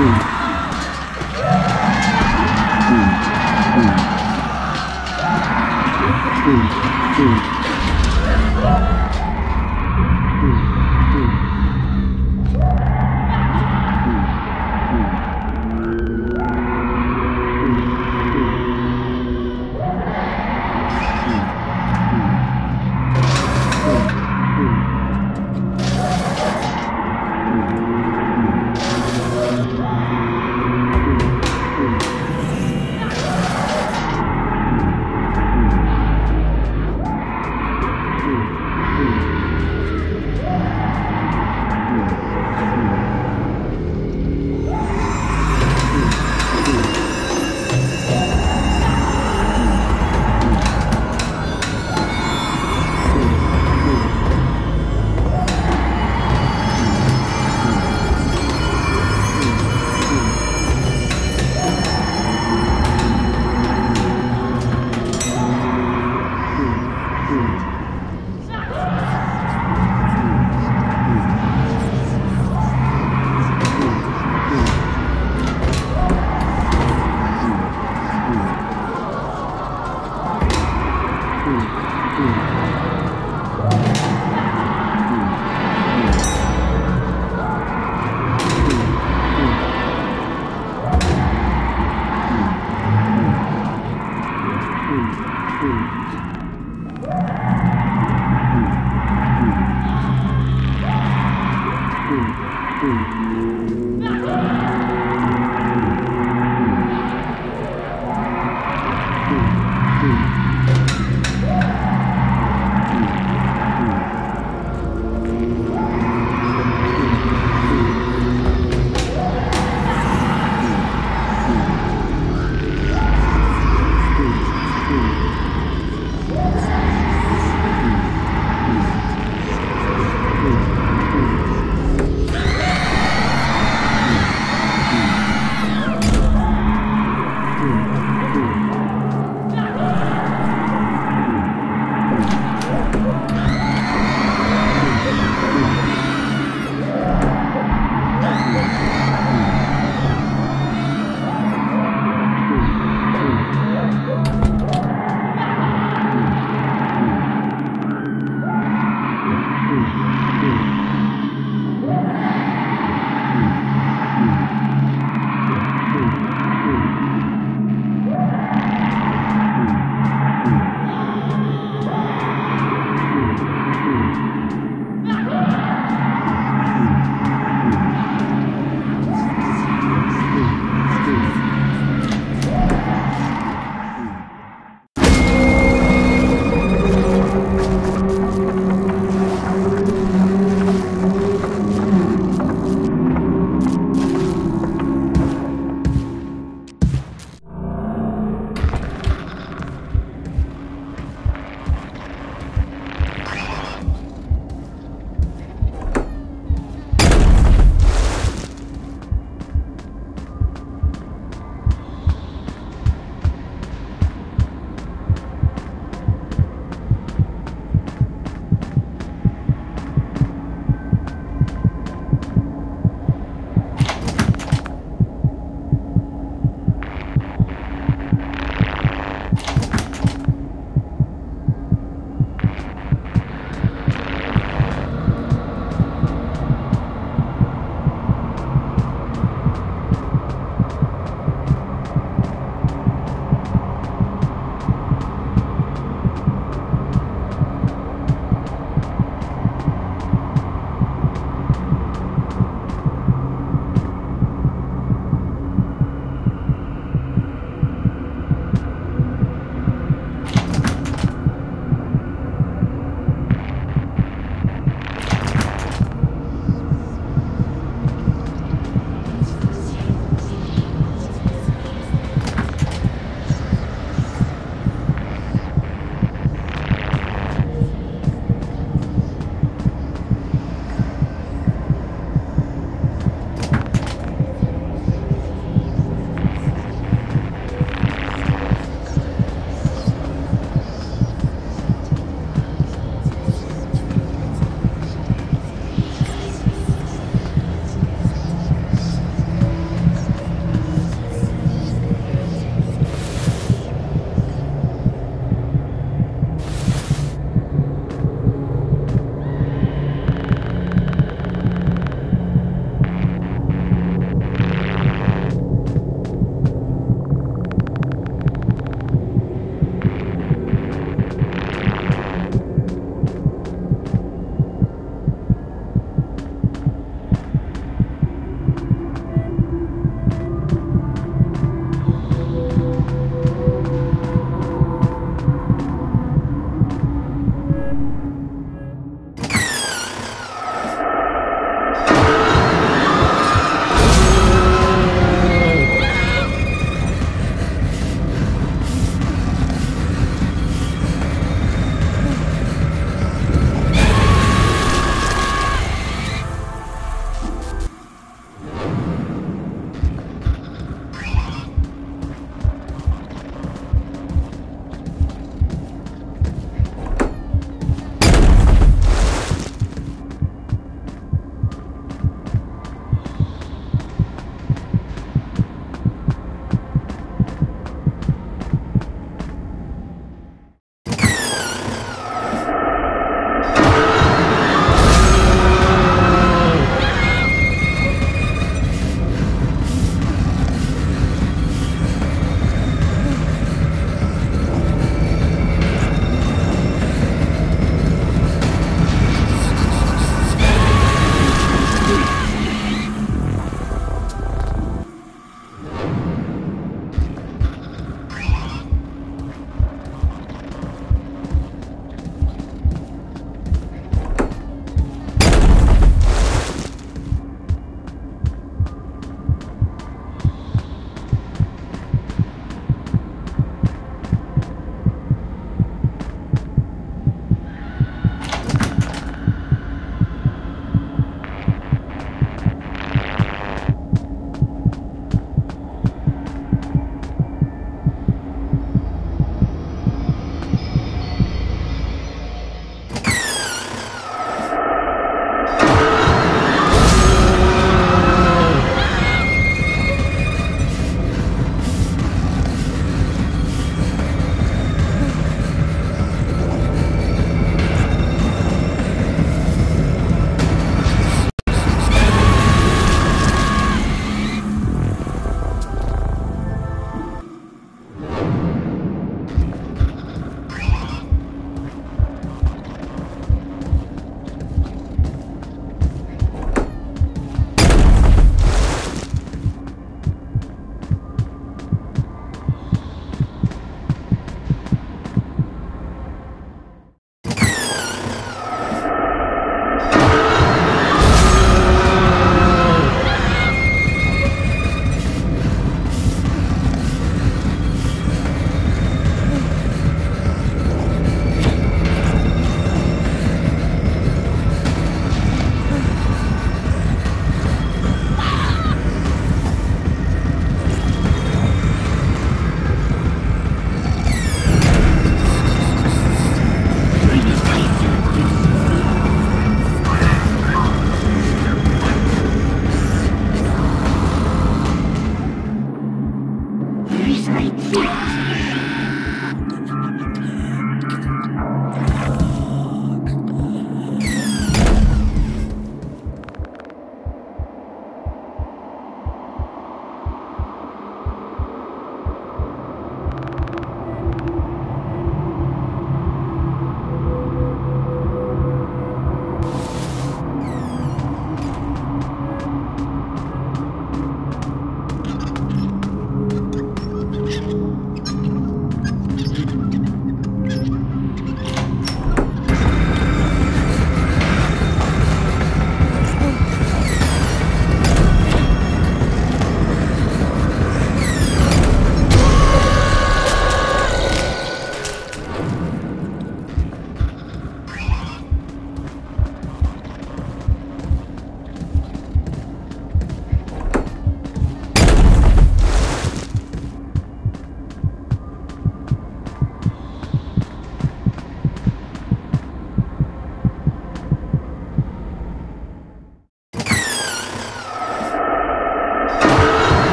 food.